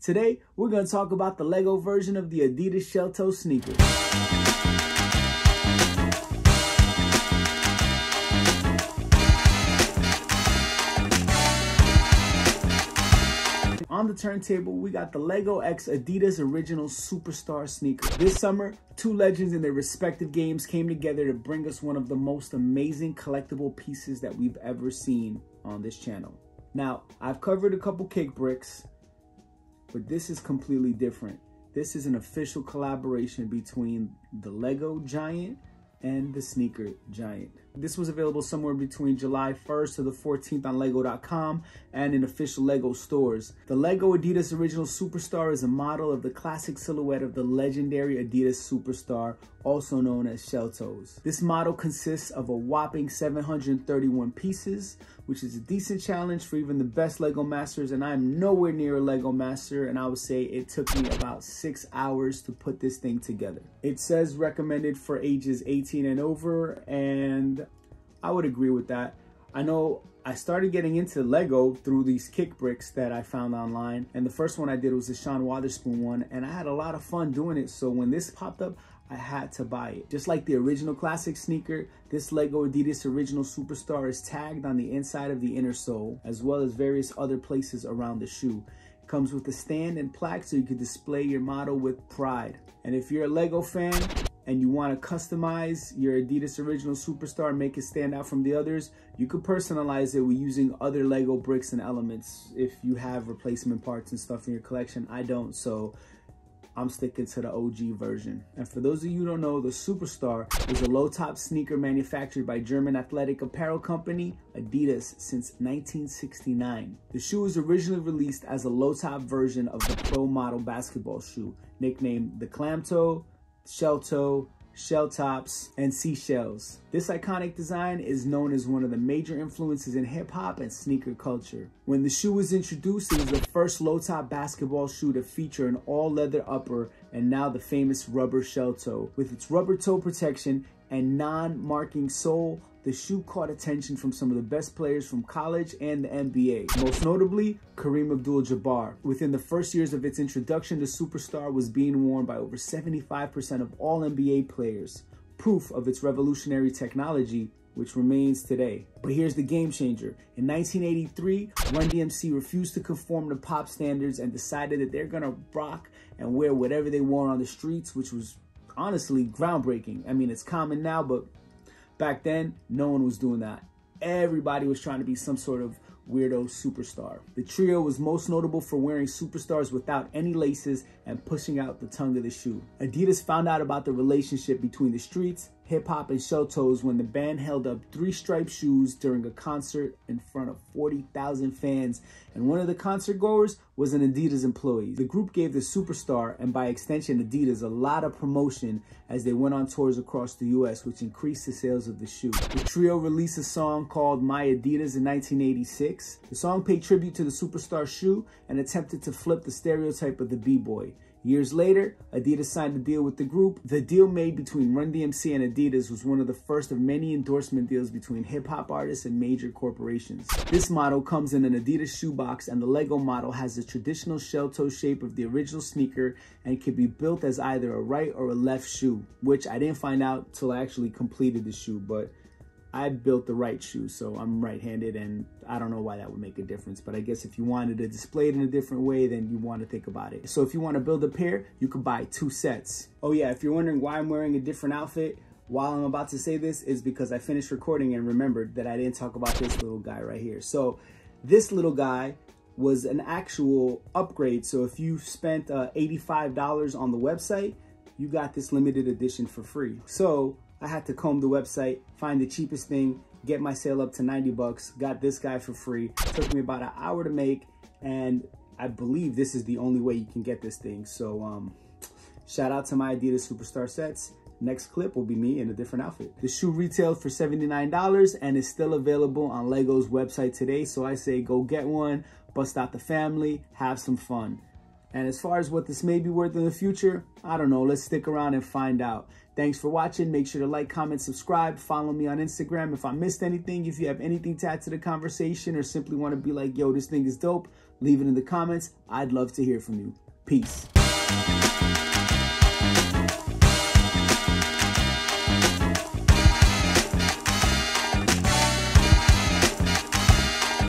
Today, we're going to talk about the Lego version of the Adidas Shell Toe sneaker. On the turntable, we got the Lego X Adidas Original Superstar sneaker. This summer, two legends in their respective games came together to bring us one of the most amazing collectible pieces that we've ever seen on this channel. Now, I've covered a couple kick bricks, but this is completely different. This is an official collaboration between the Lego Giant and the Sneaker Giant. This was available somewhere between July 1st to the 14th on Lego.com and in official Lego stores. The Lego Adidas Original Superstar is a model of the classic silhouette of the legendary Adidas Superstar, also known as Shell Toes. This model consists of a whopping 731 pieces, which is a decent challenge for even the best Lego masters, and I'm nowhere near a Lego master, and I would say it took me about six hours to put this thing together. It says recommended for ages 18 and over, and I would agree with that. I know I started getting into Lego through these kick bricks that I found online. And the first one I did was the Sean Wotherspoon one. And I had a lot of fun doing it. So when this popped up, I had to buy it. Just like the original classic sneaker, this Lego Adidas Original Superstar is tagged on the inside of the inner sole, as well as various other places around the shoe. It comes with a stand and plaque so you can display your model with pride. And if you're a Lego fan, and you want to customize your Adidas Original Superstar, make it stand out from the others, you could personalize it with using other Lego bricks and elements if you have replacement parts and stuff in your collection. I don't, so I'm sticking to the OG version. And for those of you who don't know, the Superstar is a low-top sneaker manufactured by German athletic apparel company Adidas since 1969. The shoe was originally released as a low-top version of the pro model basketball shoe, nicknamed the Clam Toe, shell toe, shell tops, and seashells. This iconic design is known as one of the major influences in hip hop and sneaker culture. When the shoe was introduced, it was the first low top basketball shoe to feature an all leather upper and now the famous rubber shell toe. With its rubber toe protection and non-marking sole, the shoe caught attention from some of the best players from college and the NBA, most notably Kareem Abdul-Jabbar. Within the first years of its introduction, the superstar was being worn by over 75% of all NBA players, proof of its revolutionary technology which remains today. But here's the game changer. In 1983, Run DMC refused to conform to pop standards and decided that they're gonna rock and wear whatever they wore on the streets, which was honestly groundbreaking. I mean, it's common now, but back then, no one was doing that. Everybody was trying to be some sort of weirdo superstar. The trio was most notable for wearing superstars without any laces and pushing out the tongue of the shoe. Adidas found out about the relationship between the streets hip hop and shell toes when the band held up three striped shoes during a concert in front of 40,000 fans. And one of the concert goers was an Adidas employee. The group gave the superstar and by extension Adidas a lot of promotion as they went on tours across the US, which increased the sales of the shoe. The trio released a song called My Adidas in 1986. The song paid tribute to the superstar shoe and attempted to flip the stereotype of the B-boy. Years later, Adidas signed a deal with the group. The deal made between Run DMC and Adidas was one of the first of many endorsement deals between hip hop artists and major corporations. This model comes in an Adidas shoebox and the Lego model has the traditional shell toe shape of the original sneaker and can be built as either a right or a left shoe, which I didn't find out till I actually completed the shoe, but I built the right shoe, so I'm right-handed, and I don't know why that would make a difference, but I guess if you wanted to display it in a different way, then you want to think about it. So if you want to build a pair, you could buy two sets. Oh yeah, if you're wondering why I'm wearing a different outfit, while I'm about to say this is because I finished recording and remembered that I didn't talk about this little guy right here. So this little guy was an actual upgrade. So if you spent uh, $85 on the website, you got this limited edition for free. So I had to comb the website, find the cheapest thing, get my sale up to 90 bucks, got this guy for free. Took me about an hour to make, and I believe this is the only way you can get this thing. So um, shout out to my Adidas Superstar sets. Next clip will be me in a different outfit. The shoe retailed for $79 and is still available on Lego's website today. So I say go get one, bust out the family, have some fun. And as far as what this may be worth in the future, I don't know. Let's stick around and find out. Thanks for watching. Make sure to like, comment, subscribe. Follow me on Instagram. If I missed anything, if you have anything to add to the conversation or simply want to be like, yo, this thing is dope, leave it in the comments. I'd love to hear from you. Peace.